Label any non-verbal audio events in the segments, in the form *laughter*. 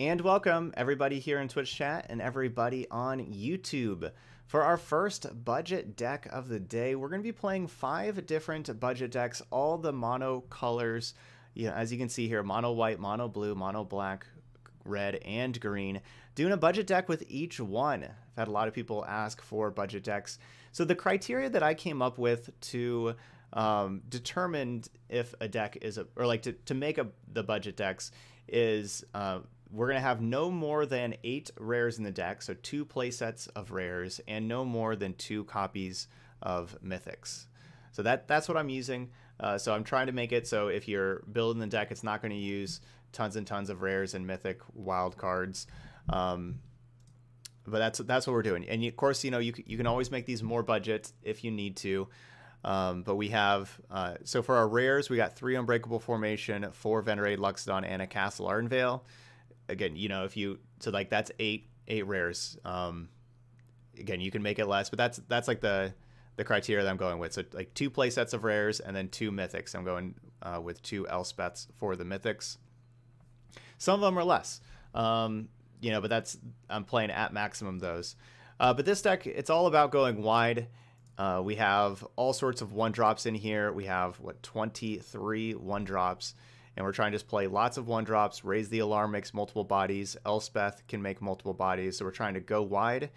And welcome everybody here in Twitch chat and everybody on YouTube. For our first budget deck of the day, we're going to be playing five different budget decks, all the mono colors. You know, as you can see here, mono white, mono blue, mono black, red, and green. Doing a budget deck with each one. I've had a lot of people ask for budget decks. So the criteria that I came up with to um, determine if a deck is a, or like to, to make a, the budget decks is uh, we're going to have no more than eight rares in the deck, so two play sets of rares, and no more than two copies of mythics. So that that's what I'm using. Uh, so I'm trying to make it so if you're building the deck, it's not going to use tons and tons of rares and mythic wild cards. Um, but that's that's what we're doing. And of course, you know you you can always make these more budget if you need to. Um, but we have uh, so for our rares, we got three Unbreakable Formation, four Venerated Loxodon, and a Castle Ardenvale again, you know, if you so like that's eight eight rares. Um, again, you can make it less, but that's that's like the the criteria that I'm going with. So like two play sets of rares and then two mythics. I'm going uh, with two Elspeths for the mythics. Some of them are less, um, you know, but that's I'm playing at maximum those. Uh, but this deck, it's all about going wide. Uh, we have all sorts of one drops in here. We have what 23 one drops and we're trying to just play lots of one drops. Raise the alarm makes multiple bodies. Elspeth can make multiple bodies, so we're trying to go wide,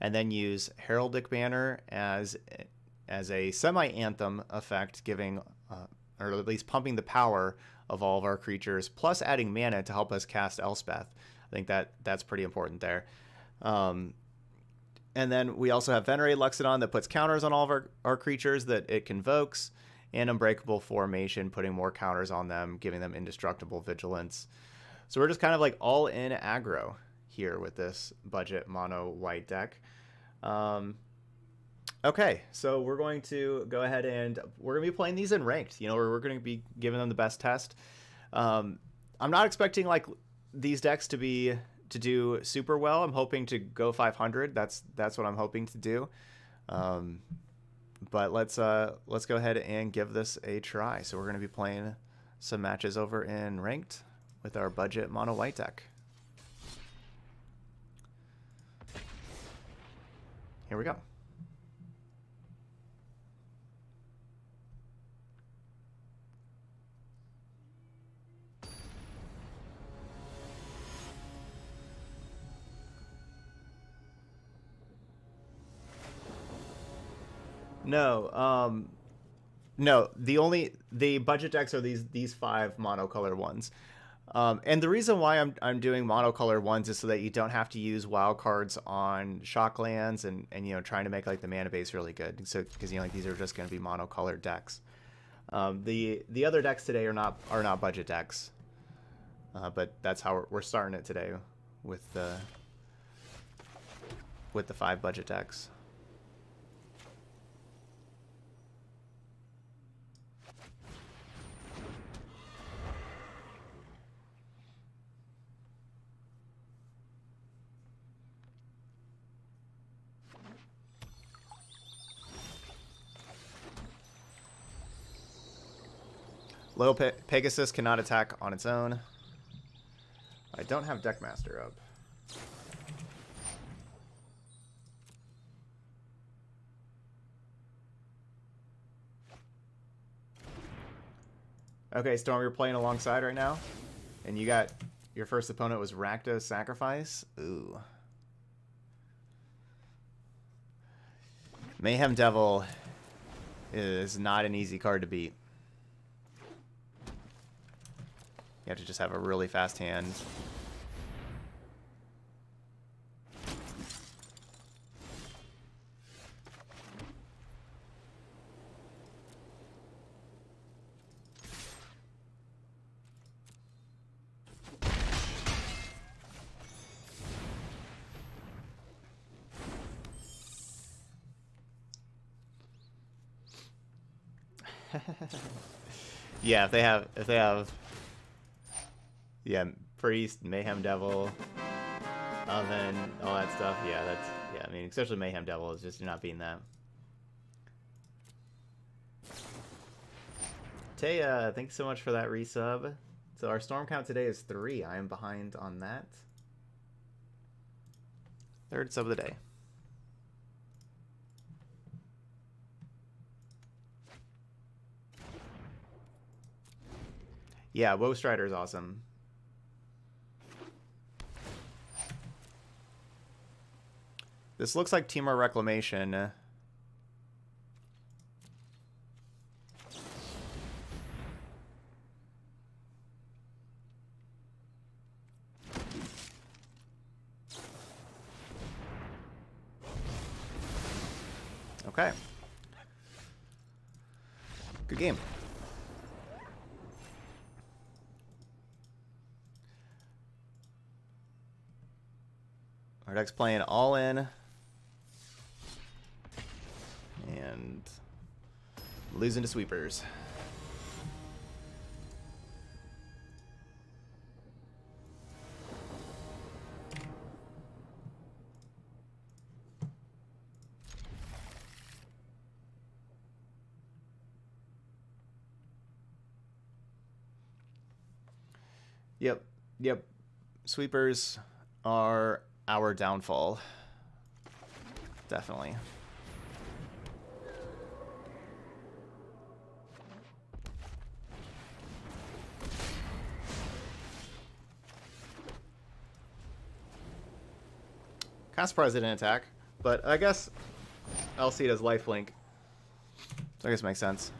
and then use Heraldic Banner as as a semi anthem effect, giving uh, or at least pumping the power of all of our creatures, plus adding mana to help us cast Elspeth. I think that that's pretty important there. Um, and then we also have Venerated Loxodon that puts counters on all of our, our creatures that it convokes and Unbreakable Formation, putting more counters on them, giving them Indestructible Vigilance. So we're just kind of like all in aggro here with this budget mono white deck. Um, okay, so we're going to go ahead and we're going to be playing these in ranked. You know, we're, we're going to be giving them the best test. Um, I'm not expecting like these decks to be to do super well. I'm hoping to go 500. That's that's what I'm hoping to do. Um, but let's uh, let's go ahead and give this a try. So we're going to be playing some matches over in ranked with our budget mono white deck. Here we go. No, um, no. The only the budget decks are these these five monocolor ones. Um, and the reason why I'm, I'm doing monocolor ones is so that you don't have to use wild cards on shock lands and, and you know trying to make like the mana base really good. So because you know like these are just going to be monocolored decks. Um, the the other decks today are not are not budget decks, uh, but that's how we're, we're starting it today with the with the five budget decks. Little Pe Pegasus cannot attack on its own. I don't have Deckmaster up. Okay, Storm, you're playing alongside right now, and you got your first opponent was Rakdos Sacrifice. Ooh. Mayhem Devil is not an easy card to beat. You have to just have a really fast hand. *laughs* yeah, if they have if they have yeah, Priest, Mayhem Devil, Oven, all that stuff. Yeah, that's yeah. I mean, especially Mayhem Devil is just not being that. Taya, thanks so much for that resub. So our storm count today is three. I am behind on that. Third sub of the day. Yeah, Woe Strider is awesome. This looks like Temur Reclamation. Okay. Good game. Our deck's playing all in. And losing to sweepers. Yep. Yep. Sweepers are our downfall. Definitely. Kind surprised didn't attack, but I guess I'll see it as lifelink. So I guess it makes sense.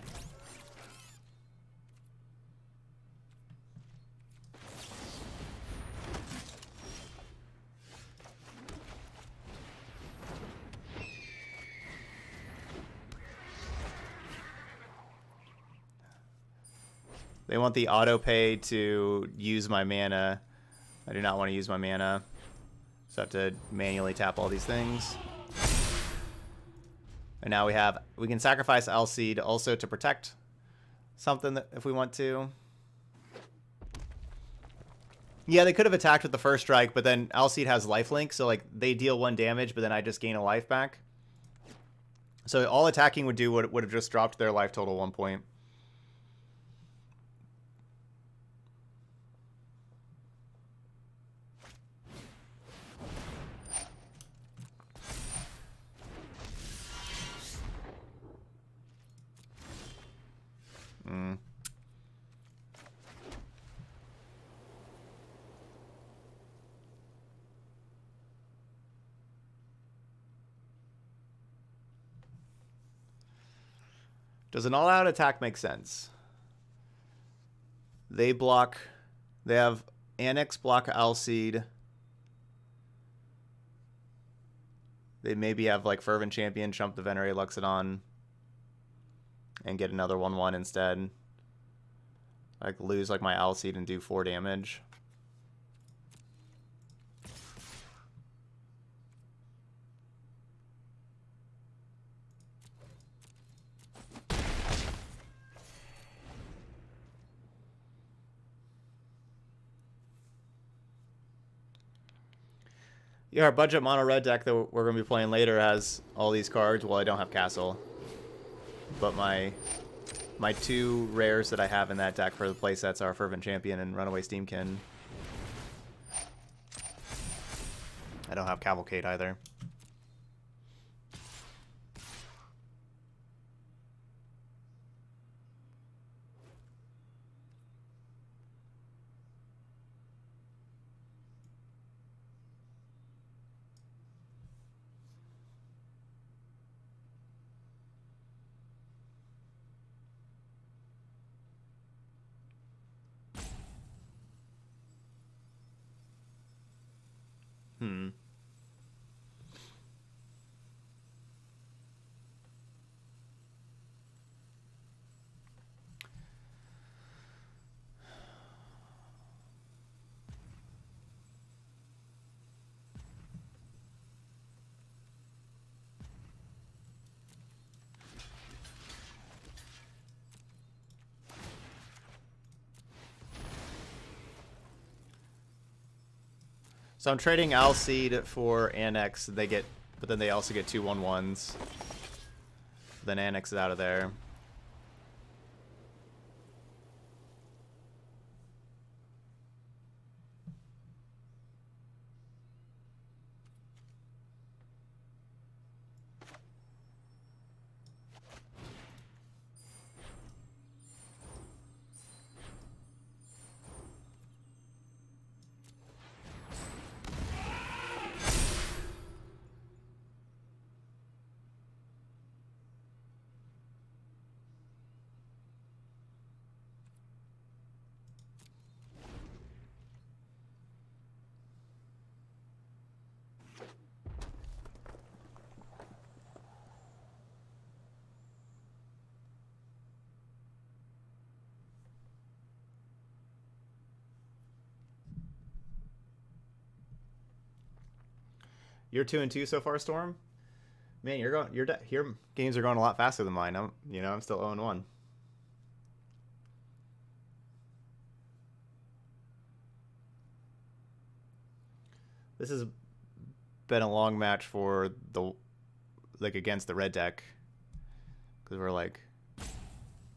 They want the auto pay to use my mana. I do not want to use my mana. So I have to manually tap all these things. And now we have, we can sacrifice Alseid also to protect something that, if we want to. Yeah, they could have attacked with the first strike, but then Alseid has lifelink, so like they deal one damage, but then I just gain a life back. So all attacking would do would, would have just dropped their life total one point. Mm. Does an all-out attack make sense? They block... They have Anax block Alseid. They maybe have, like, Fervent Champion Chump the Venerate Loxodon and get another 1-1 instead. Like lose like my Alseid and do 4 damage. Yeah, our budget mono red deck that we're going to be playing later has all these cards. Well, I don't have Castle but my my two rares that I have in that deck for the playsets are Fervent Champion and Runaway Steamkin. I don't have Cavalcade either. Hmm. So I'm trading Alseid for Anax. They get, but then they also get two one ones. Then Anax is out of there. You're two and two so far, Storm. Man, you're going. Your your games are going a lot faster than mine. I'm you know I'm still 0 one. This has been a long match for the like against the red deck because we're like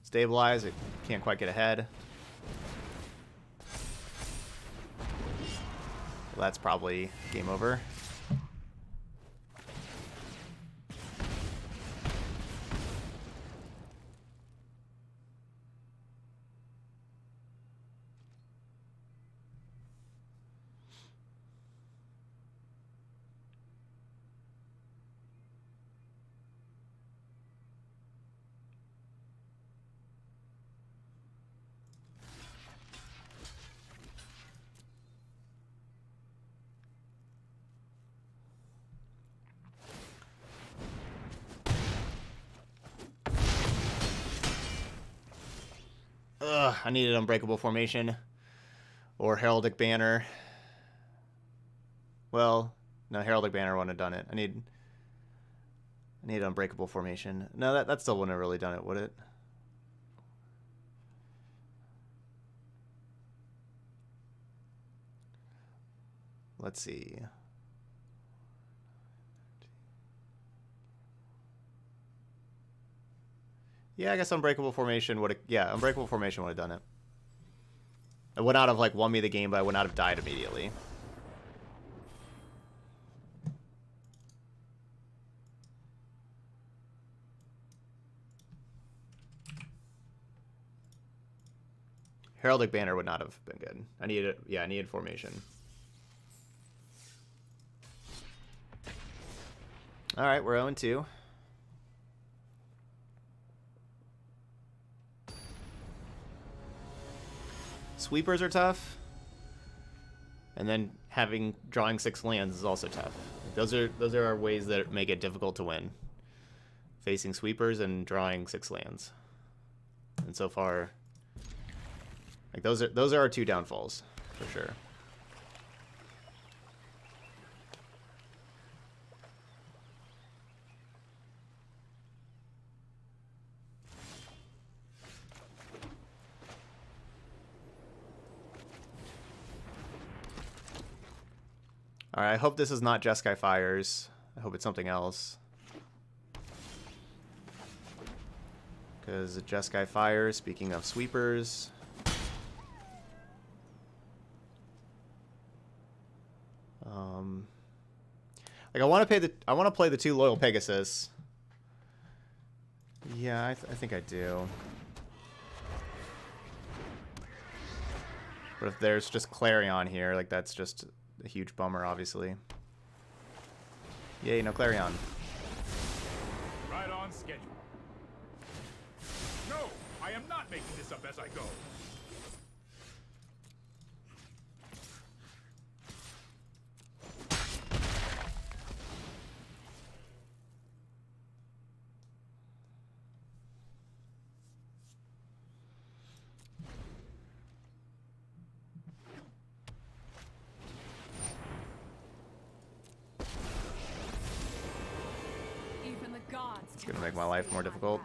stabilize. It can't quite get ahead. Well, that's probably game over. Ugh, I needed Unbreakable Formation or Heraldic Banner. Well, no, Heraldic Banner wouldn't have done it. I need I need Unbreakable Formation. No, that, that still wouldn't have really done it, would it? Let's see. Yeah, I guess Unbreakable Formation would have... Yeah, Unbreakable Formation would have done it. It would not have, like, won me the game, but I would not have died immediately. Heraldic Banner would not have been good. I needed... Yeah, I needed Formation. Alright, we're 0-2. Sweepers are tough. And then having drawing six lands is also tough. Those are those are our ways that make it difficult to win. Facing sweepers and drawing six lands. And so far like those are those are our two downfalls for sure. Alright, I hope this is not Jeskai Fires. I hope it's something else. Because Jeskai Fires, speaking of sweepers... Um, like I want to pay the I want to play the two loyal Pegasus. Yeah, I, th I think I do. But if there's just Clarion here, like that's just a huge bummer, obviously. Yay, no Clarion. Right on schedule. No, I am not making this up as I go. It's gonna make my life more difficult.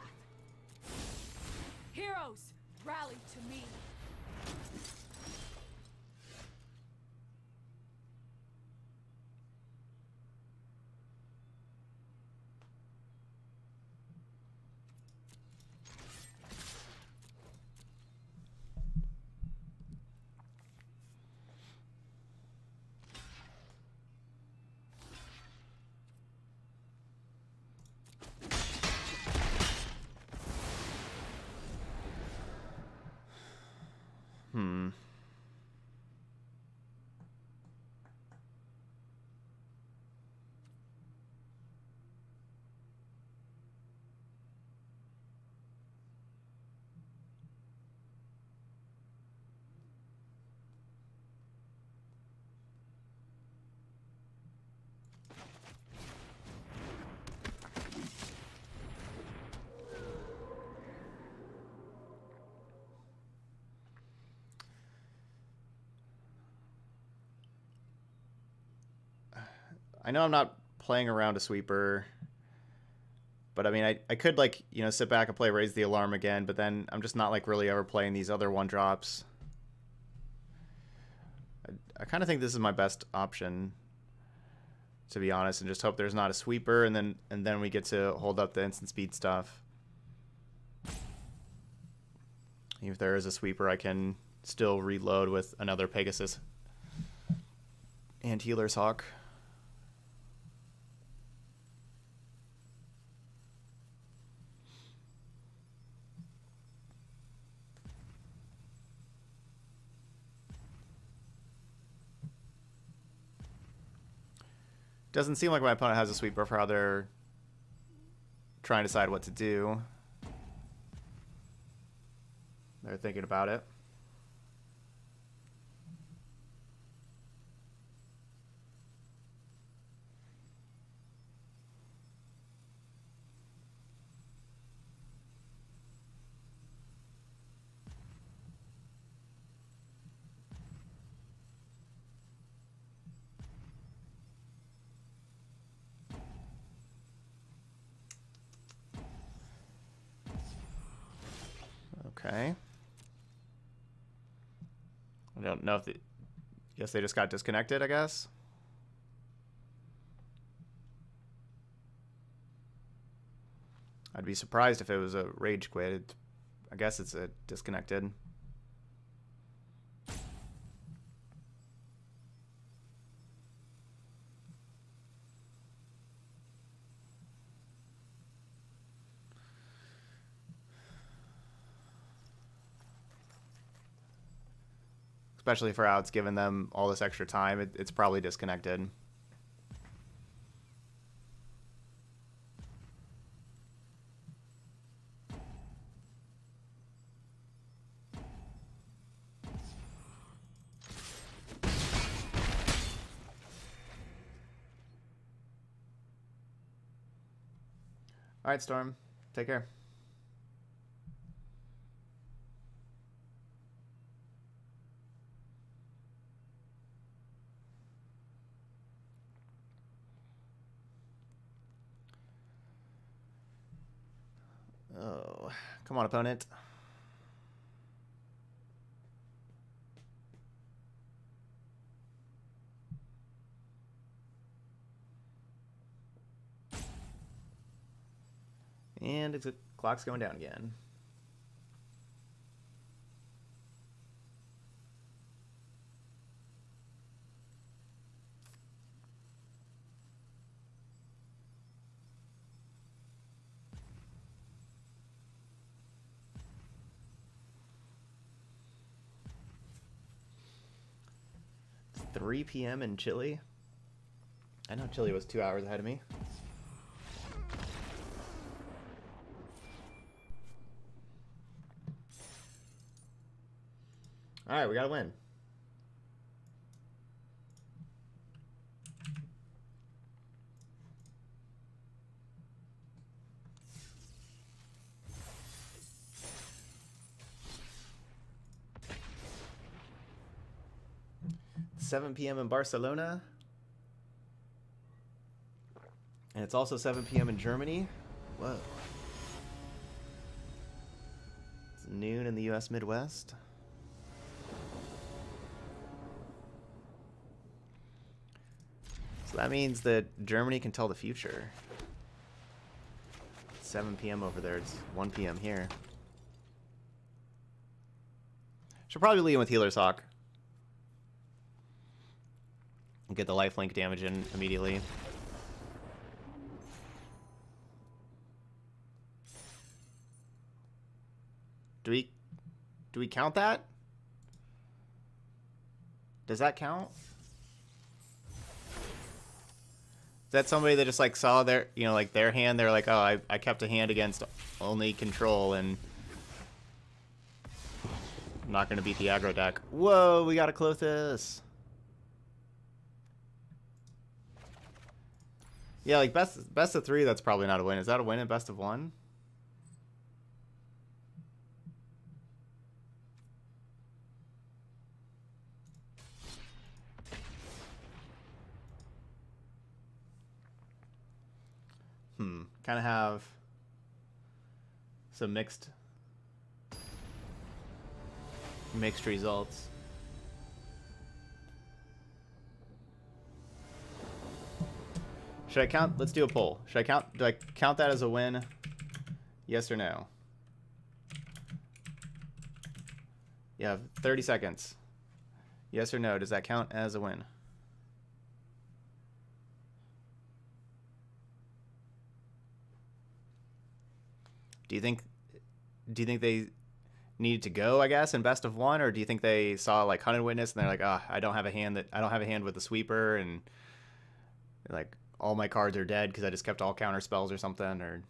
Heroes, rally to me. Hmm. I know I'm not playing around a sweeper. But I mean, I, I could like, you know, sit back and play Raise the Alarm again, but then I'm just not like really ever playing these other one drops. I, I kind of think this is my best option, to be honest, and just hope there's not a sweeper, and then and then we get to hold up the instant speed stuff. If there is a sweeper, I can still reload with another Pegasus and Healer's Hawk. Doesn't seem like my opponent has a sweeper for how they're trying to decide what to do. They're thinking about it. Okay. I don't know if the. Guess they just got disconnected, I guess. I'd be surprised if it was a rage quit. I guess it's a disconnected. Especially for how it's given them all this extra time. It, it's probably disconnected. All right, Storm. Take care. 1 opponent. And it's the clock's going down again. 3 p.m. in Chile. I know Chile was two hours ahead of me. All right, we got to win. 7 p.m. in Barcelona. And it's also 7 p.m. in Germany. Whoa. It's noon in the U.S. Midwest. So that means that Germany can tell the future. 7 p.m. over there. It's 1 p.m. here. Should probably lead with Healer's Hawk. Get the lifelink damage in immediately. Do we do we count that? Does that count? Is that somebody that just like saw their you know like their hand they're like oh I, I kept a hand against only control and I'm not gonna beat the aggro deck. Whoa, we gotta close this. Yeah, like best best of three, that's probably not a win. Is that a win in best of one? Hmm. Kind of have some mixed mixed results. Should I count? Let's do a poll. Should I count? Do I count that as a win? Yes or no? You have 30 seconds. Yes or no? Does that count as a win? Do you think do you think they needed to go, I guess, in best of one, or do you think they saw like hunted witness and they're like, ah, oh, I don't have a hand that I don't have a hand with the sweeper and like all my cards are dead because I just kept all counter spells or something, or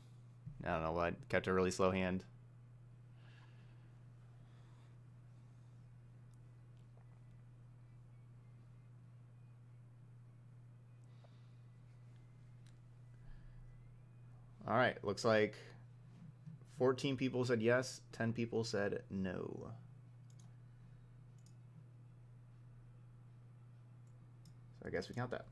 I don't know what, kept a really slow hand. All right, looks like 14 people said yes, 10 people said no. So I guess we count that.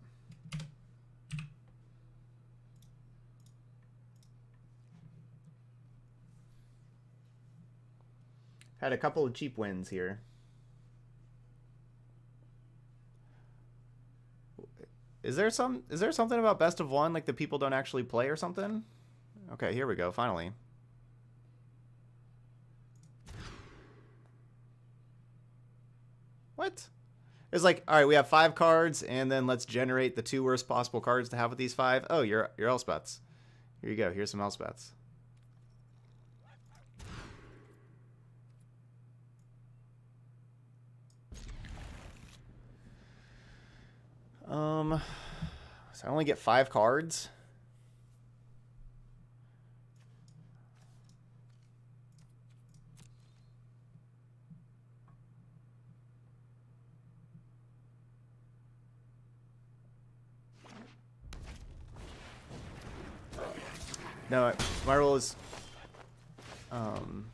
Had a couple of cheap wins here. Is there some is there something about best of one like the people don't actually play or something? Okay, here we go, finally. What? It's like, all right, we have five cards, and then let's generate the two worst possible cards to have with these five. Oh, you're, you're Elspeths. Here you go. Here's some Elspeths. Um, so I only get five cards. No, my rule is um,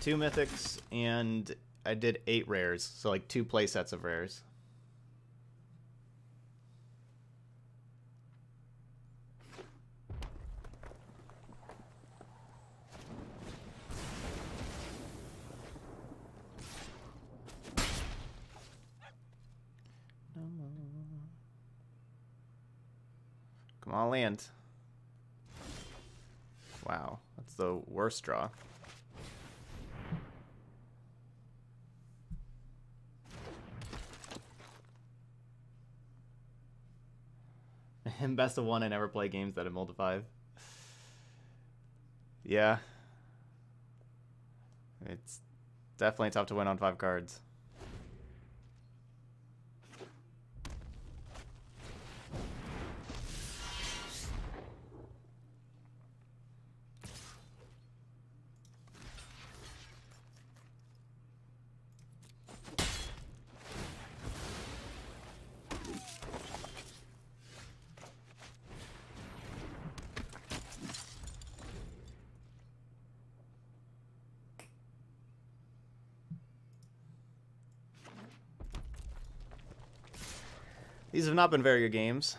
two mythics and I did eight rares, so like two play sets of rares. Come on, land. Wow, that's the worst draw. In best of one, I never play games that have to five. Yeah. It's definitely tough to win on five cards. Have not been very good games.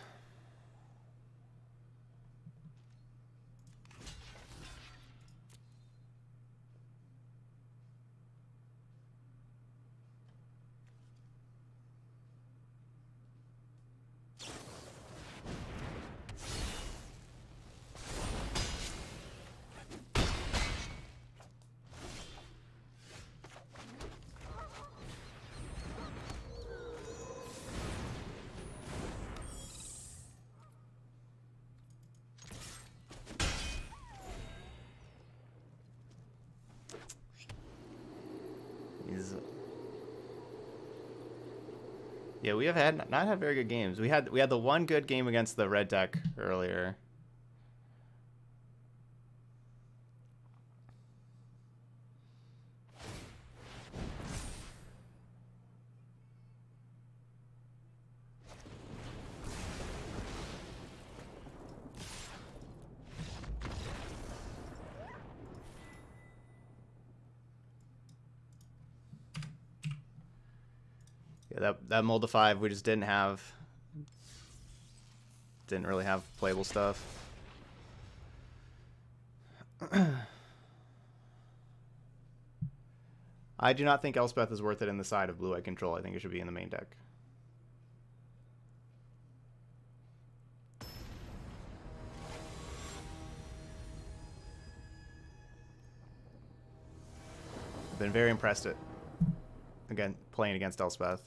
Yeah, we have had not had very good games. We had we had the one good game against the red deck earlier. That mold of five we just didn't have. didn't really have playable stuff. I do not think Elspeth is worth it in the side of Blue Eye Control. I think it should be in the main deck. I've been very impressed at again playing against Elspeth.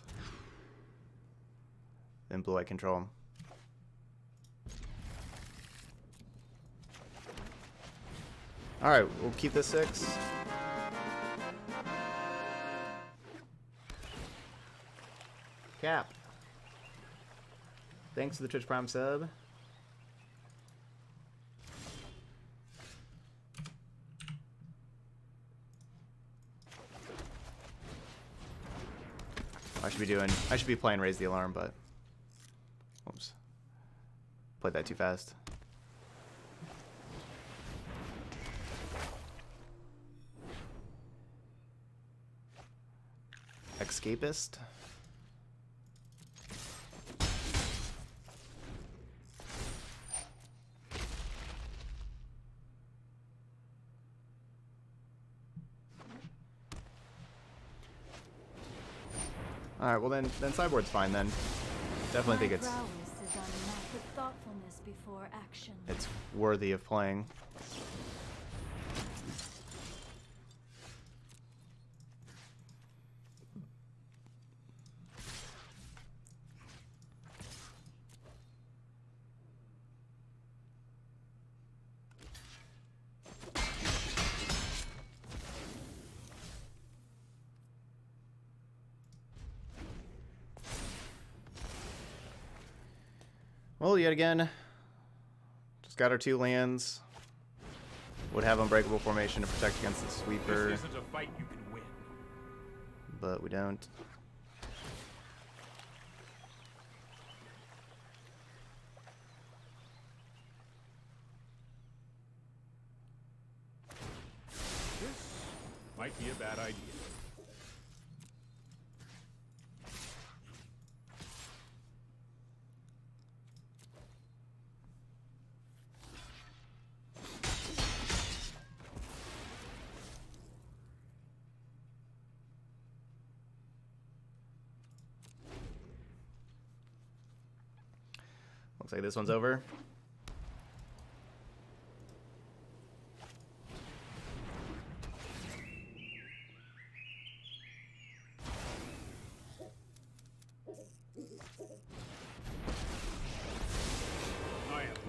Then Blue Eye Control. Alright, we'll keep this six. Cap. Thanks for the Twitch Prime sub. I should be doing I should be playing Raise the Alarm, but oops. Played that too fast. Escapist. Alright, well then then sideboard's fine then. Definitely think it's My prowess is unmatched with thoughtfulness before action. it's worthy of playing. Well, yet again, just got our two lands. Would have unbreakable formation to protect against the sweeper, This isn't a fight you can win. but we don't. This might be a bad idea. Like this one's over.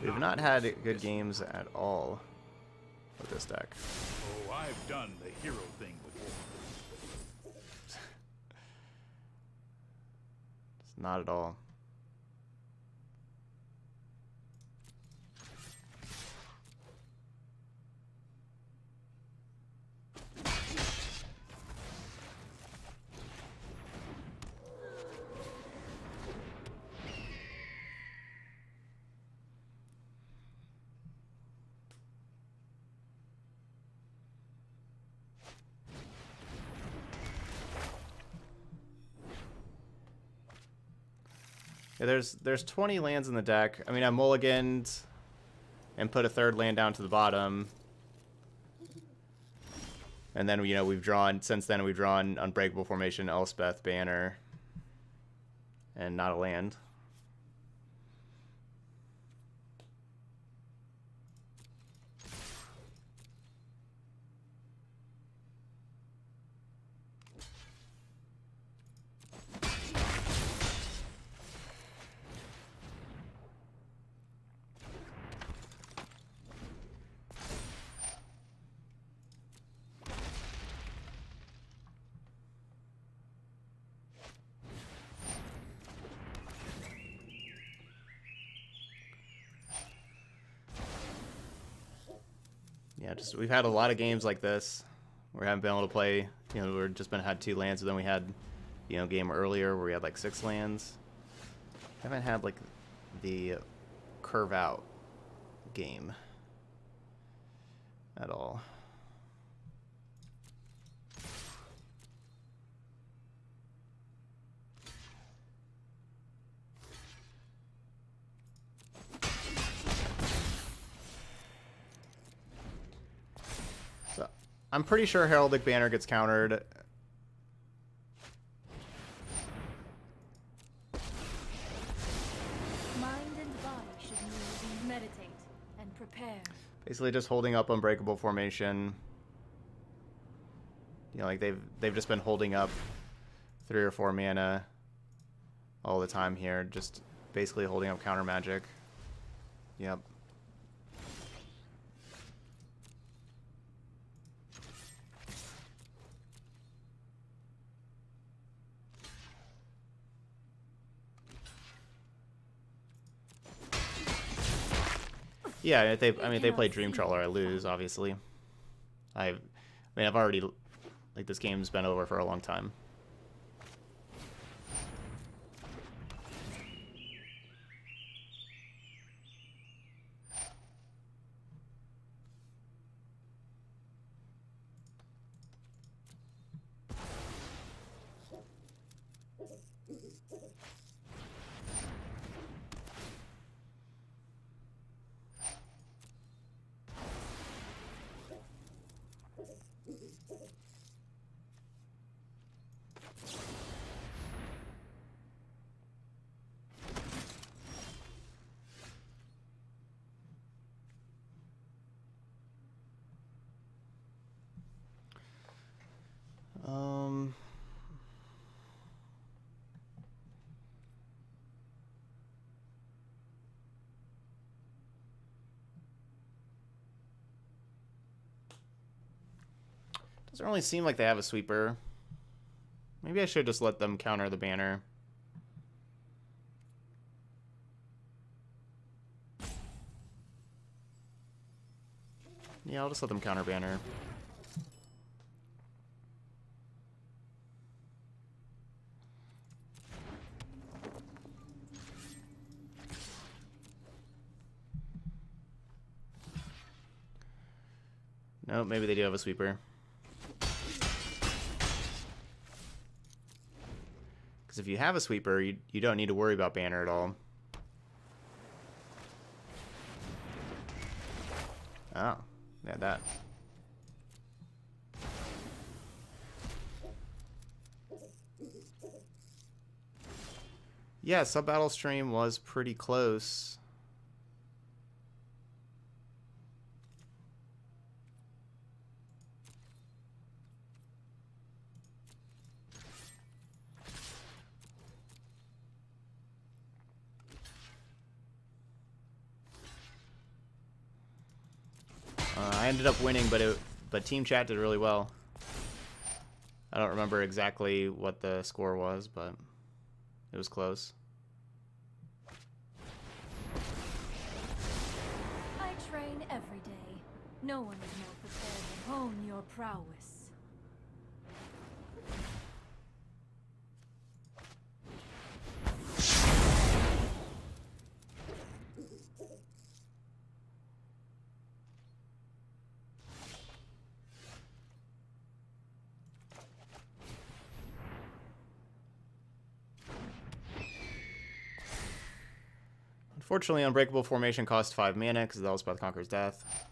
We've not had good games at all with this deck. Oh, I've done the hero thing before. It's *laughs* not at all. Yeah, there's there's 20 lands in the deck. I mean, I mulliganed and put a third land down to the bottom. And then, you know, we've drawn, since then, we've drawn Unbreakable Formation, Elspeth, Banner, and not a land. Yeah, just we've had a lot of games like this. We haven't been able to play. You know, we've just been had two lands, and then we had, you know, game earlier where we had like six lands. haven't had like the curve out game at all. I'm pretty sure Heraldic Banner gets countered. Mind and body should move and meditate and prepare. Basically just holding up Unbreakable Formation. You know, like they've they've just been holding up three or four mana all the time here, just basically holding up counter magic. Yep. Yeah, if they I mean if they play Dream Trawler, I lose, obviously. I've I mean I've already like this game's been over for a long time. Doesn't really seem like they have a sweeper. Maybe I should just let them counter the banner. Yeah, I'll just let them counter banner. No, maybe they do have a sweeper. Because if you have a sweeper, you, you don't need to worry about banner at all. Oh, yeah, that. Yeah, Sub Battle Stream was pretty close. Uh, I ended up winning, but it but Team Chat did really well. I don't remember exactly what the score was, but it was close. I train every day. No one is more prepared hone your prowess. Unfortunately, Unbreakable Formation cost 5 mana because the Conqueror's Death.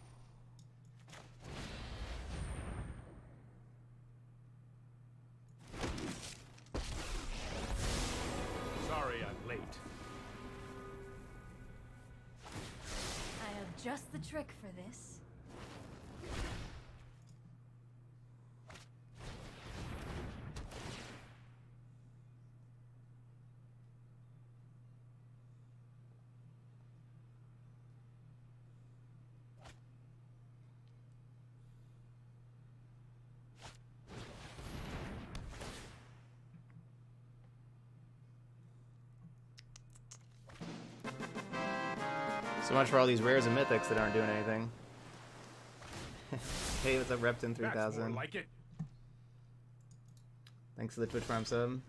Much for all these rares and mythics that aren't doing anything. *laughs* hey, what's up, Repton3000? like it. Thanks for the Twitch Prime sub.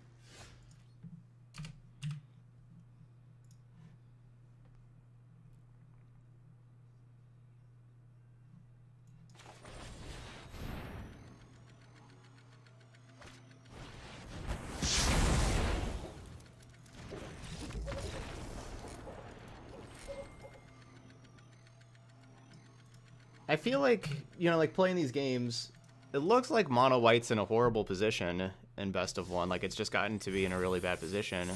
Feel like, you know, like playing these games, it looks like mono white's in a horrible position in best of one. Like it's just gotten to be in a really bad position.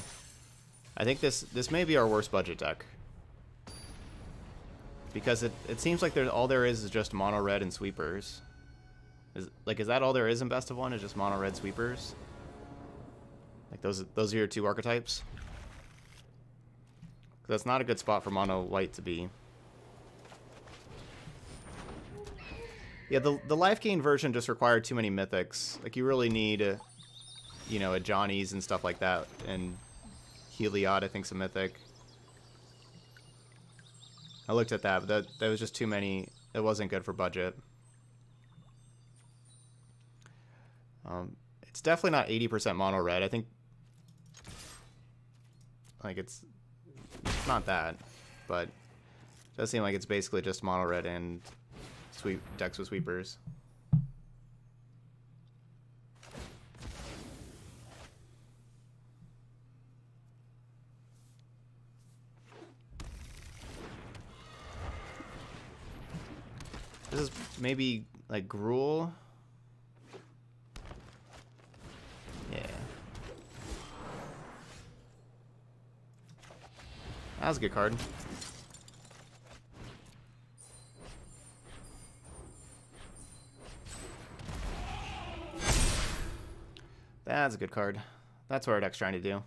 I think this this may be our worst budget deck. Because it, it seems like there all there is is just mono red and sweepers. Is like is that all there is in best of one? Is just mono red sweepers? Like those those are your two archetypes? That's not a good spot for mono white to be. Yeah, the, the life gain version just required too many mythics. Like, you really need, uh, you know, Ajani's and stuff like that. And Heliod, I think's a mythic. I looked at that, but that, that was just too many. It wasn't good for budget. Um, it's definitely not 80% mono red. I think, like, it's not that, but it does seem like it's basically just mono red and sweep decks with sweepers. This is maybe like Gruul. Yeah. That was a good card. That's a good card. That's what our deck's trying to do.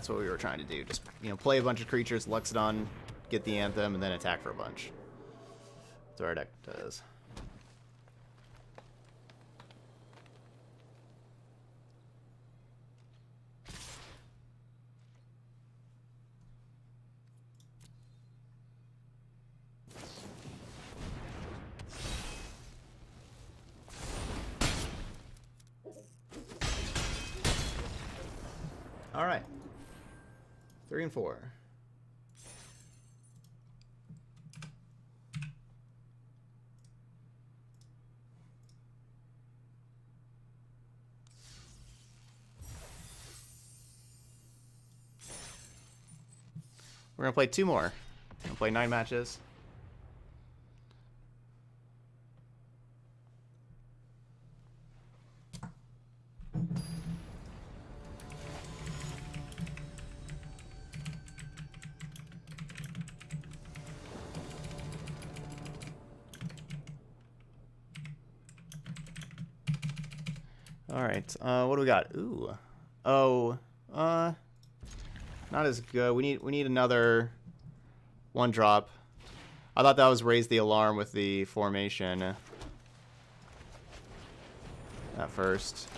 That's what we were trying to do. Just, you know, play a bunch of creatures, Loxodon, get the Anthem, and then attack for a bunch. That's what our deck does. All right. Three and four. We're gonna play two more. We're gonna play nine matches. Uh, what do we got? Ooh. Oh. Uh. Not as good. We need we need another one drop. I thought that was raise the alarm with the formation at first.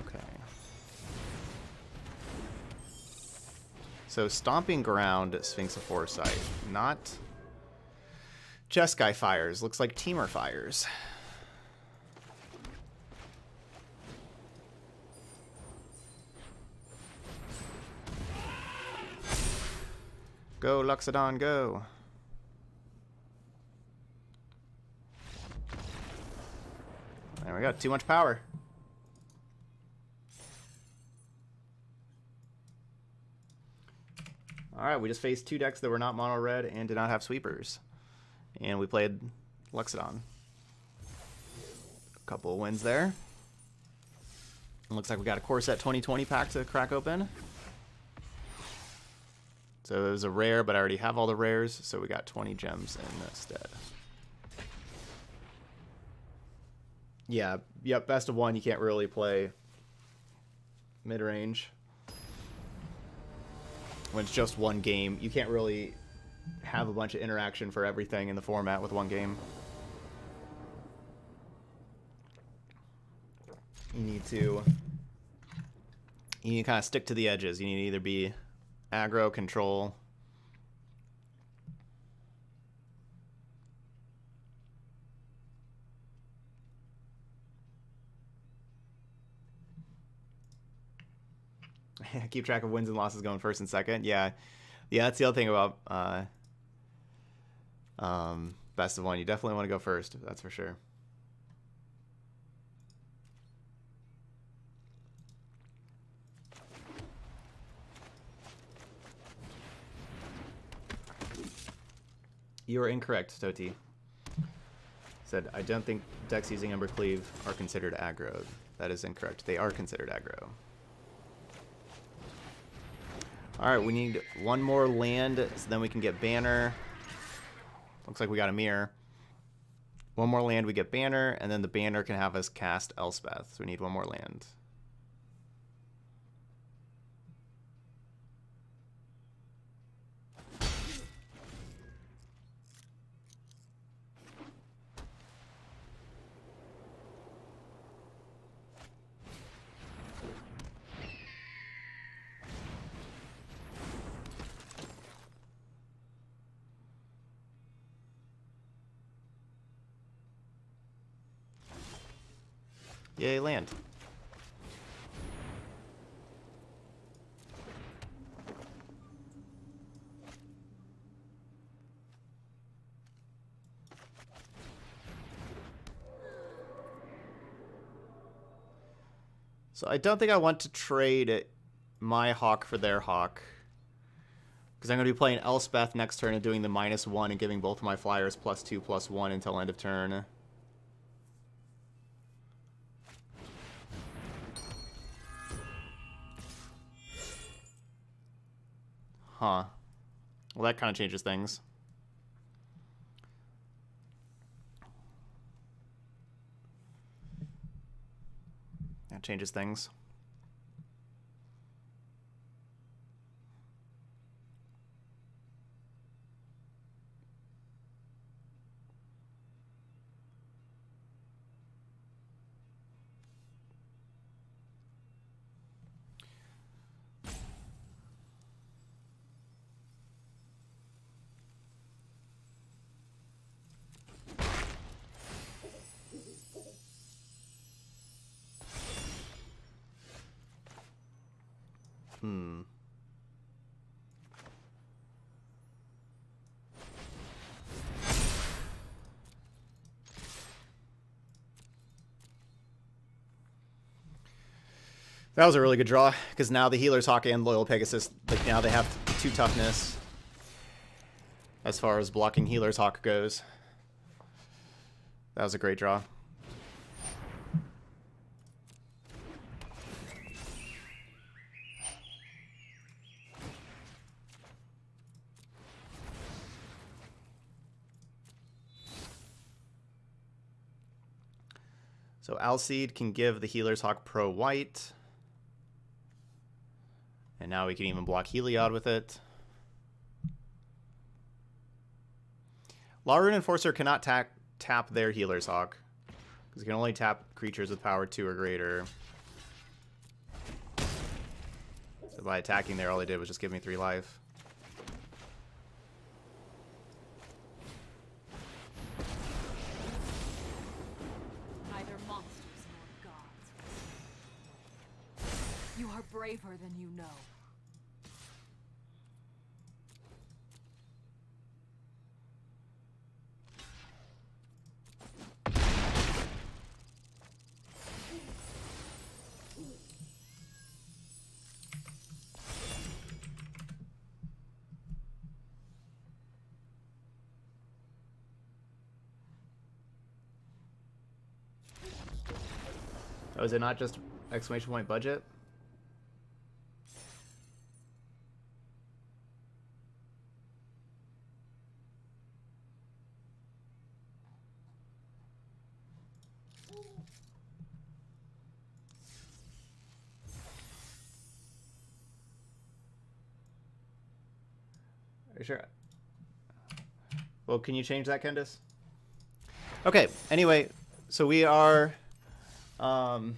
Okay. So Stomping Ground, Sphinx of Foresight. Not Jeskai Fires. Looks like Temur Fires. Go, Loxodon, go. There we go. Too much power. Alright, we just faced two decks that were not mono red and did not have sweepers. And we played Loxodon. A couple wins there. It looks like we got a Core Set 2020 pack to crack open. So it was a rare, but I already have all the rares, so we got 20 gems instead. Yeah, yep, best of one, you can't really play mid-range. When it's just one game, you can't really have a bunch of interaction for everything in the format with one game. You need to you need to kind of stick to the edges. You need to either be aggro, control. *laughs* Keep track of wins and losses going first and second. Yeah. Yeah, that's the other thing about uh, um, best of one. You definitely want to go first, that's for sure. You are incorrect, Toti. Said, I don't think decks using Embercleave are considered aggro. That is incorrect. They are considered aggro. Alright, we need one more land, so then we can get Banner. Looks like we got a mirror. One more land, we get Banner, and then the Banner can have us cast Elspeth. So we need one more land. Yay, land. So I don't think I want to trade my Hawk for their Hawk. Because I'm going to be playing Elspeth next turn and doing the minus one and giving both of my flyers plus two, plus one until end of turn. Huh. Well, that kind of changes things. That changes things. Hmm. That was a really good draw, because now the Healer's Hawk and Loyal Pegasus, like now they have two toughness as far as blocking Healer's Hawk goes. That was a great draw. So Alseid can give the Healer's Hawk Pro White. And now we can even block Heliod with it. Law Enforcer cannot tap, tap their Healer's Hawk. Because it can only tap creatures with power 2 or greater. So by attacking there, all they did was just give me 3 life. Oh, is it not just exclamation point budget? sure? Well, can you change that, Candice? Okay. Anyway, so we are um,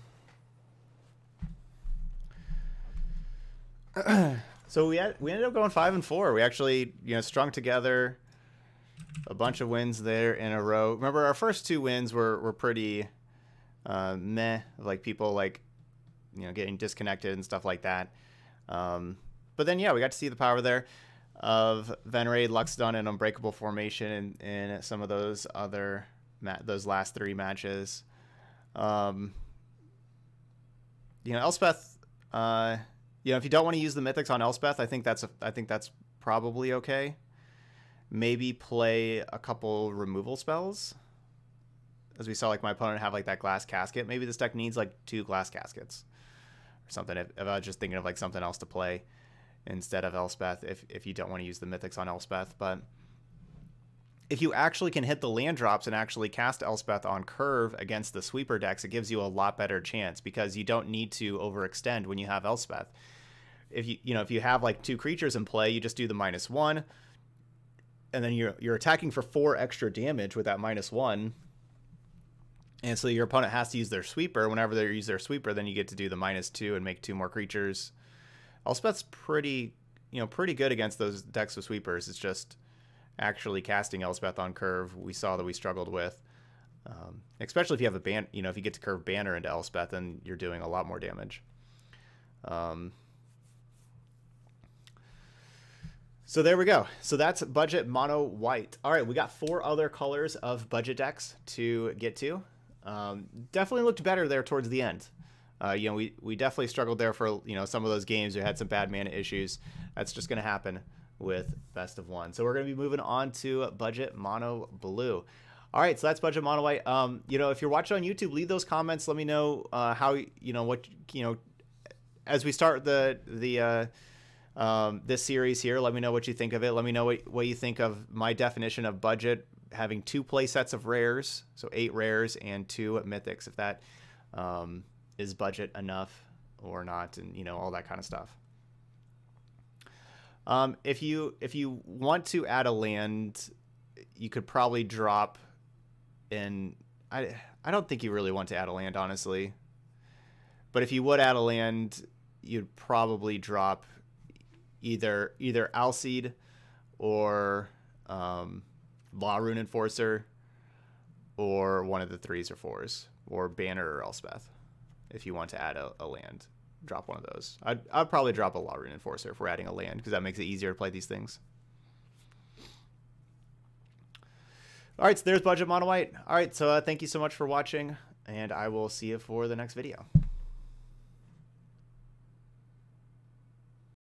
*clears throat* so we had, we ended up going five and four. We actually you know strung together a bunch of wins there in a row. Remember, our first two wins were were pretty uh, meh, like people like you know getting disconnected and stuff like that. Um, but then yeah, we got to see the power there of Venerated, Loxodon, and Unbreakable Formation in, in some of those other ma- those last three matches. Um, you know, Elspeth. Uh, you know, if you don't want to use the mythics on Elspeth, I think that's a, I think that's probably okay. Maybe play a couple removal spells. As we saw, like my opponent have like that glass casket. Maybe this deck needs like two glass caskets or something. If, if I was just thinking of like something else to play instead of Elspeth, if if you don't want to use the mythics on Elspeth, but if you actually can hit the land drops and actually cast Elspeth on curve against the sweeper decks, it gives you a lot better chance because you don't need to overextend when you have Elspeth. If you you know if you have like two creatures in play, you just do the minus one, and then you're you're attacking for four extra damage with that minus one. And so your opponent has to use their sweeper. Whenever they use their sweeper, then you get to do the minus two and make two more creatures. Elspeth's pretty, you know, pretty good against those decks of sweepers. It's just actually casting Elspeth on curve. We saw that we struggled with, um, especially if you have a ban. You know, if you get to curve banner into Elspeth, then you're doing a lot more damage. Um, so there we go. So that's budget mono white. All right, we got four other colors of budget decks to get to. Um, definitely looked better there towards the end. Uh, you know, we, we definitely struggled there for you know some of those games. We had some bad mana issues. That's just going to happen with best of one. So we're going to be moving on to budget mono blue. All right, so that's budget mono white. Um, you know, if you're watching on YouTube, leave those comments. Let me know uh, how you know what you know as we start the the uh, um, this series here. Let me know what you think of it. Let me know what, what you think of my definition of budget having two play sets of rares, so eight rares and two mythics. If that um, is budget enough or not, and you know all that kind of stuff. Um, if you if you want to add a land, you could probably drop in. I I don't think you really want to add a land, honestly. But if you would add a land, you'd probably drop either either Alseid or um, Law Rune Enforcer, or one of the threes or fours, or Banner or Elspeth, if you want to add a, a land drop one of those. I'd, I'd probably drop a Law Rune Enforcer if we're adding a land, because that makes it easier to play these things. All right, so there's Budget Mono White. All right, so uh, thank you so much for watching, and I will see you for the next video.